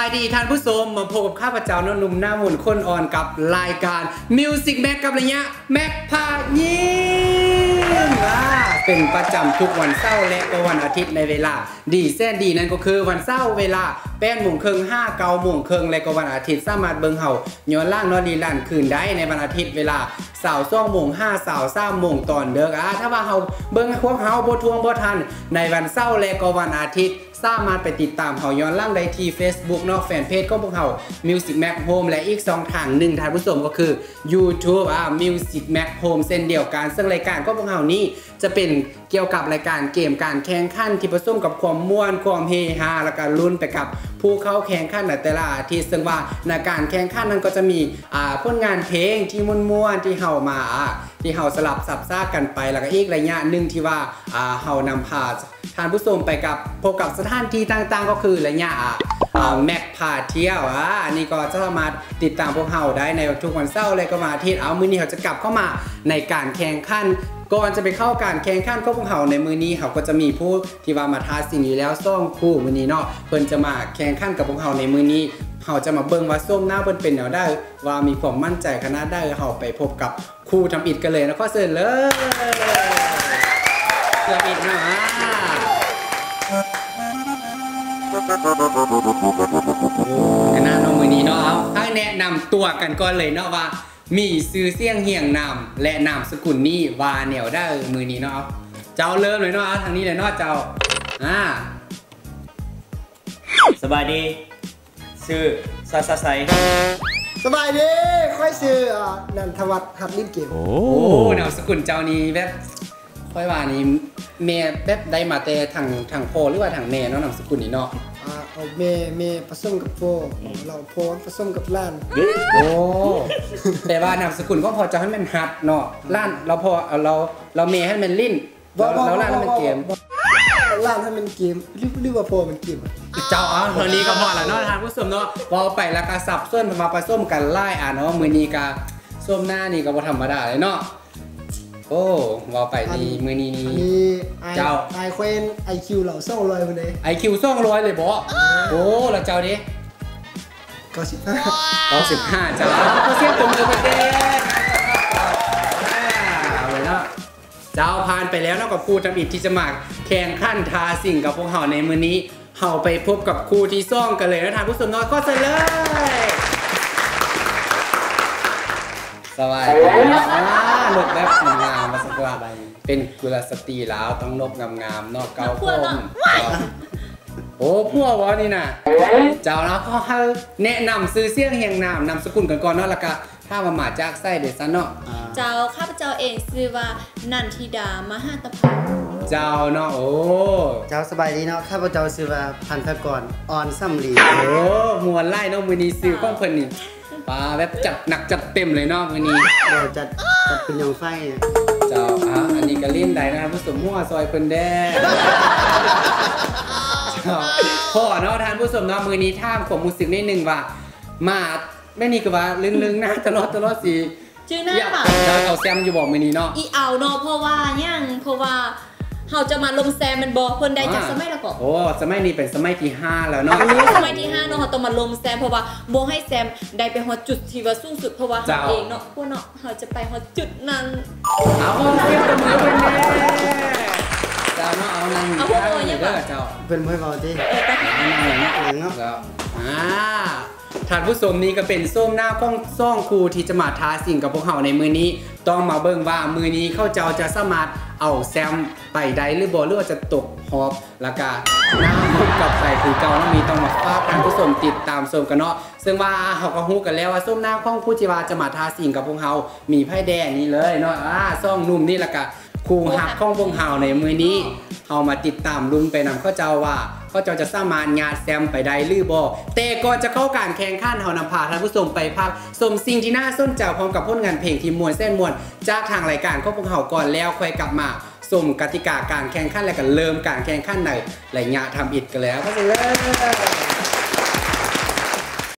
ายดีท่านผู้ชมมาพบกับข้าพเจ้าน้องหนุ่มหน้าหมุนคนอ่อนกับรายการ Music Mac กับระยะแม็กพายิ้มอ่าเป็นประจำทุกวันเสาร์และวันอาทิตย์ในเวลา ดีแซนดีนั่นก็คือวันเสาร์เวลา แปดโมงครึ่งห้าเก้าโมงครึ่งและก็วันอาทิตย์สามารถเบิ่งเฮาย้อนล่างนอรีลันคืนได้ในวันอาทิตย์เวลาสาวซ่องโมงห้าสาวสามโมงตอนเด้ออ่าถ้าว่าเฮาเบิ่งพวกเฮาบ่ทวงบ่ทัน ในวันเสาร์และก็วันอาทิตย์สามารถไปติดตามเฮาย้อนล่างได้ที่ Facebook นอกแฟนเพจของพวกเฮา Music Mac Home และอีก2ทางหนึ่งท่านผู้ชมก็คือ YouTube อ่า Music Mac Home เส้นเดียวกันซึ่งรายการของพวกเฮานี้จะเป็นเกี่ยวกับรายการเกมการแข่งขันที่ผสมกับความม่วนความเฮฮาและก็ลุ้นไปกับ ผู้เข้าแข่งขันในแต่ละอาทิตย์ซึ่งว่าในการแข่งขันนั้นก็จะมีอ่าผลงานเพลงที่ม่วนๆที่เฮามาอ่าที่เฮาสลับสับซากกันไป แล้วก็อีกระยะหนึ่งที่ว่าอ่าเฮานำพาท่านผู้ชมไปกับพบกับสถานที่ต่างๆ ก็คือระยะอะอ่าแม็กพาเที่ยวอะอันนี้ก็จะสามารถติดตามพวกเราได้ในทุกวันเสาร์เลยก็มาอาทิตย์เอามื้อนี้เขาจะกลับเข้ามาในการแข่งขัน ก่อนจะไปเข้าการแข่งขันก็พวกเราในมือนี้เขาก็จะมีผู้ที่ว่ามาท้าสิ่งอยู่แล้วซ่องคู่มือนี้เนาะเพิ่นจะมาแข่งขันกับพวกเราในมือนี้เขาจะมาเบิ่งว่าส้มหน้าเพิ่นเป็นแนวได้ ว่ามีความมั่นใจขนาดได้เขาไปพบกับครูทำอิดกันเลยนะข้อเสนเลยเสื้ออิดนะอ่าแนะนำน้องมือนี้เนาะเอาให้แนะนำตัวกันก่อนเลยเนาะว่า มีซื้อเสียงเฮียงนามและนามสกุลนี่วาแนวได้มือนี้เนาะเอาเจ้าเริ่มเลยเนาะเอาทางนี้เลยเนาะเจ้าอ่าสบายดีชื่อซาซาไซสบายดีค่อยซื้ออ่านันทวัฒน์หัดลิ้นเกมโอ้นามสกุลเจ้านี้แบบค่อยว่านี่เมย์แบบได้มาแต่ทางทางพ่อหรือว่าทางแม่เนาะนามสกุลนี้เนาะอ่า เอาเมเมผสมกับโฟเราโฟผสมกับล้านโอ้แต่ว่านามสกุลก็พอจะให้มันหัดเนาะล้านเราพอเอาเราเราเมย์ให้มันลิ้นเราเราล้านให้มันเกมล้านให้มันเกมหรือหรือว่าโฟมันเกมอะเจ้าอ๋อเท่านี้ก็พอแล้วเนาะทานผู้ชมเนาะพอไปแล้วก็สับส่วนมาผสมกันไล่อะเนาะมือนี้ก็ส้มหน้านี่ก็บ่ธรรมดาเลยเนาะ โอ้วอไปนี่มือนี้อันี่นนี้ไอเจ้า ไอเควนไอคิวเราส่งลอยมาเลยไอคิวซ่องร้อยเลยบ่โอ้แล้วเจ้าดิเก้าสิบห้าเอาสิบห้าเจ้าก็เสียงตรงกันไปเด้เอาเลยเนาะเจ้าผ่านไปแล้วเนาะกับครูทำอิฐที่จะมาแข่งขั้นทาสิ่งกับพวกเฮาในมือนี้เฮาไปพบกับครูที่ซ่องกันเลยนะทานผู้ชมเนาะก็ใส่เลย สวัสดีครับอ่านกแบบงามมาสักว่าเป็นกุลสตรีแล้วต้องนกงามๆเนอกเกาคมโอ้พวกวะนี่นะเจ้านะเขาให้แนะนำซื้อเสี้ยงเฮียงนามนำสกุลกันก่อนเนาะแล้วก็ถ้ามาหมาจากไส้เดซะเนาะเจ้าข้าพเจ้าเองชื่อว่านันทิดามหาตภาเจ้าเนาะโอ้เจ้าสบายดีเนาะข้าพเจ้าชื่อว่าพันธกรอ่อนซ้ำลีโอ้มวนไล่เนาะมือนี้ซื้อของเพิ่นนี่ ปลาแบบจัดหนักจัดเต็มเลยเนาะมือนี้เดี๋ยวจัดจัดเป็นยองไฟเนี่ยเจ้าอะอันนี้ก็เล่นได้นะครับผู้สมหัวซอยเพิ่นแด้เจ้าพ่อเนาะทานผู้สมเนาะมือนี้ท่ามผมรู้สึกนิดนึงว่า มาไม่นี่ก็ว่าลึงๆนะตลอดตลอดสิชื่อหน้าอยากค่ะจะเอาแซมอยู่บอกมือนี้เนาะอีเอาเนาะเพราะว่ายังเพราะว่า เขาจะมาลงแซมมันบอกคนใดจากสมัยละก่อนโอ้สมัยนี้เป็นสมัยที่ห้าแล้วเนาะสมัยที่ห้าเนาะเขาต้องมาลงแซมเพราะว่าโบให้แซมได้ไปฮอดจุดที่ว่าสูงสุดเพราะว่าเขาเองเนาะพวกเนาะเขาจะไปฮอดจุดนั้นเอาพ่อเสียงกับมือเพิ่นแด้เจ้าเนาะเอานั่งอยู่ข้างนี้เด้อเจ้าเป็นเพื่อนเราที่เออแต่อย่างเนาะแล้วอ่า ท่านผู้ชมนี้ก็เป็นส้มหน้าข้องซ่องครูที่จะมาท้าสิ่งกับพวกเขาในมือนี้ ต้องมาเบิ่งว่ามือนี้เข้าเจ้าจะสามารถเอาแซมไปได้หรือบอหรือว่าจะตกฮอบแล้วก็น้าพบกับไปคือเก่าแล้วมีต้องมาฝากท่านผู้ชมติดตามชมกันเนาะซึ่งว่าเขาก็ฮู้กันแล้วว่าส้มหน้าข้องผู้จิวาจะมาท้าสิ่งกับพวกเขามีไพ่แดงนี่เลยเนาะอ่าซ่องนุ่มนี่แหละก็ ครูหักข้องพวกเขาในมือนี้เอามาติดตามลุงไปนำเข้าเจ้าว่าก็เจ้าจะสามารถงานแซมไปได้หรือบอแต่ก่อนจะเข้าการแข่งขันเฮานำพาท่านผู้ชมไปพักชมสิ่งที่น่าสนใจพร้อมกับผลงานเพลงที่มวนเส้นมวนจากทางรายการของพวกเขาก่อนแล้วค่อยกลับมาชมกติกาการแข่งขันและกันเริ่มการแข่งขันในระยะทำอิดกันแล้วก็จะเริ่ม